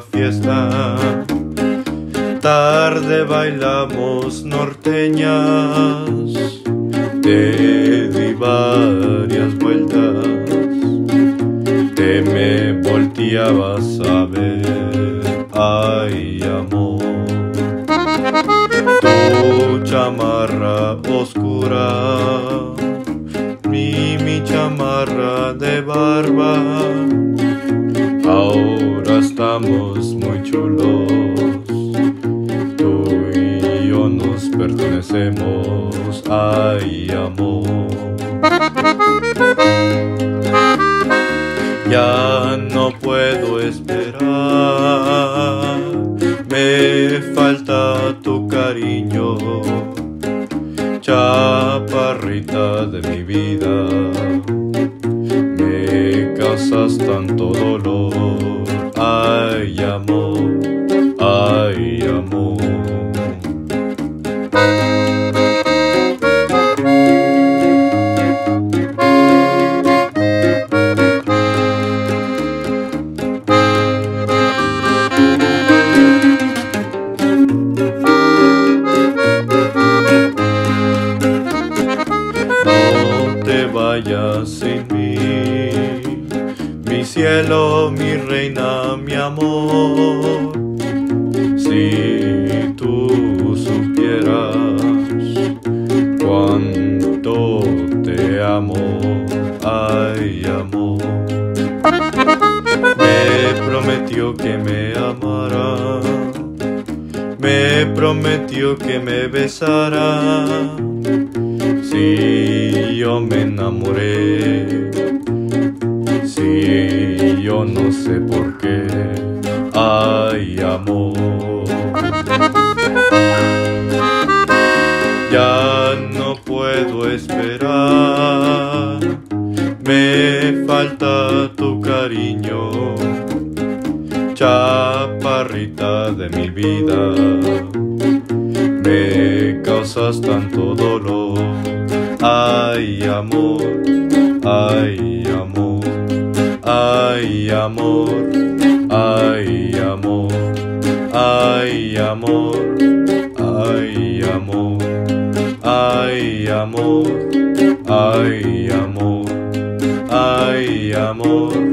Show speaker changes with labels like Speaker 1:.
Speaker 1: fiesta. Tarde bailamos norteñas, te di varias vueltas, te me volteabas a ver, ay amor. Tu chamarra oscura mi, mi chamarra de barba. Muy chulos, tú y yo nos pertenecemos, ay amor. Ya no puedo esperar, me falta tu cariño. Chaparrita de mi vida, me causas tanto dolor, mi cielo, mi reina, mi amor. Si tú supieras cuánto te amo, ay amor. Me prometió que me amará, me prometió que me besará. Si yo me enamoré, sé por qué, ay amor. Ya no puedo esperar, me falta tu cariño, chaparrita de mi vida me causas tanto dolor. Ay, amor, ay, amor, ay, amor, ay, amor, ay, amor, ay, amor, ay, amor, ay, amor, ay, amor.